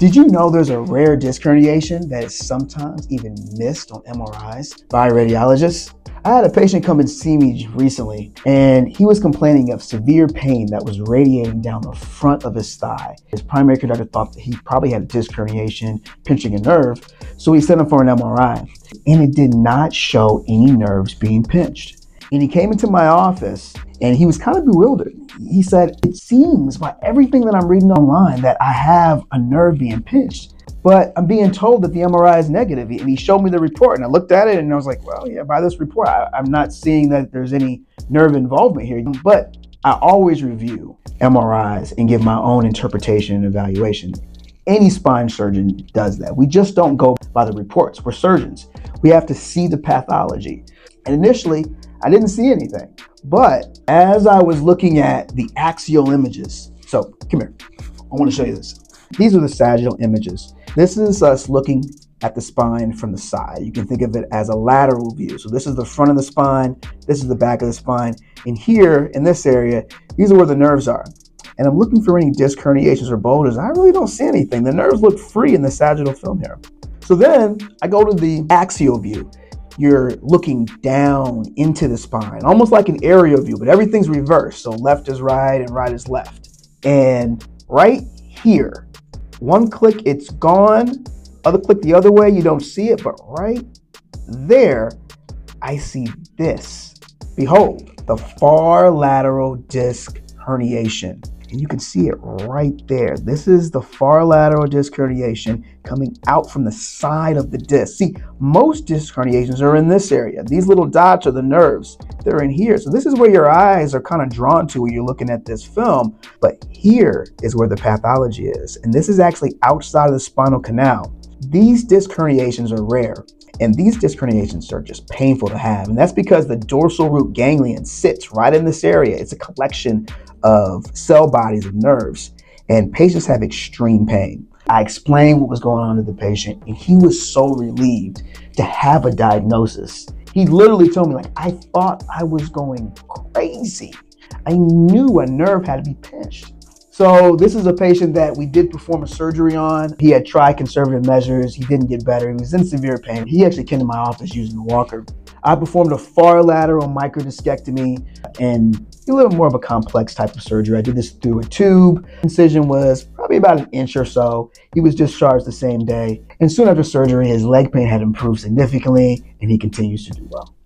Did you know there's a rare disc herniation that is sometimes even missed on MRIs by radiologists? I had a patient come and see me recently, and he was complaining of severe pain that was radiating down the front of his thigh. His primary care doctor thought that he probably had a disc herniation, pinching a nerve, so he sent him for an MRI, and it did not show any nerves being pinched. And he came into my office and he was kind of bewildered. He said, It seems by everything that I'm reading online that I have a nerve being pinched. But I'm being told that the MRI is negative. And he showed me the report, and I looked at it and I was like, well, yeah, by this report, I, I'm not seeing that there's any nerve involvement here. But I always review MRIs and give my own interpretation and evaluation. Any spine surgeon does that. We just don't go by the reports. We're surgeons. We have to see the pathology. And initially, I didn't see anything. But as I was looking at the axial images, so come here, I want to show you this. These are the sagittal images. This is us looking at the spine from the side. You can think of it as a lateral view. So this is the front of the spine, this is the back of the spine, and here in this area, these are where the nerves are. And I'm looking for any disc herniations or bulges. I really don't see anything. The nerves look free in the sagittal film here. So then I go to the axial view you're looking down into the spine, almost like an aerial view, but everything's reversed. So left is right and right is left. And right here, one click, it's gone. Other click the other way, you don't see it, but right there, I see this. Behold, the far lateral disc herniation and you can see it right there. This is the far lateral disc herniation coming out from the side of the disc. See, most disc herniations are in this area. These little dots are the nerves. They're in here. So this is where your eyes are kind of drawn to when you're looking at this film. But here is where the pathology is. And this is actually outside of the spinal canal. These disc herniations are rare. And these disc herniations are just painful to have. And that's because the dorsal root ganglion sits right in this area. It's a collection of cell bodies of nerves, and patients have extreme pain. I explained what was going on to the patient, and he was so relieved to have a diagnosis. He literally told me, like, I thought I was going crazy. I knew a nerve had to be pinched. So this is a patient that we did perform a surgery on. He had tried conservative measures. He didn't get better. He was in severe pain. He actually came to my office using a walker. I performed a far lateral microdiscectomy and a little more of a complex type of surgery. I did this through a tube. Incision was probably about an inch or so. He was discharged the same day. And soon after surgery, his leg pain had improved significantly and he continues to do well.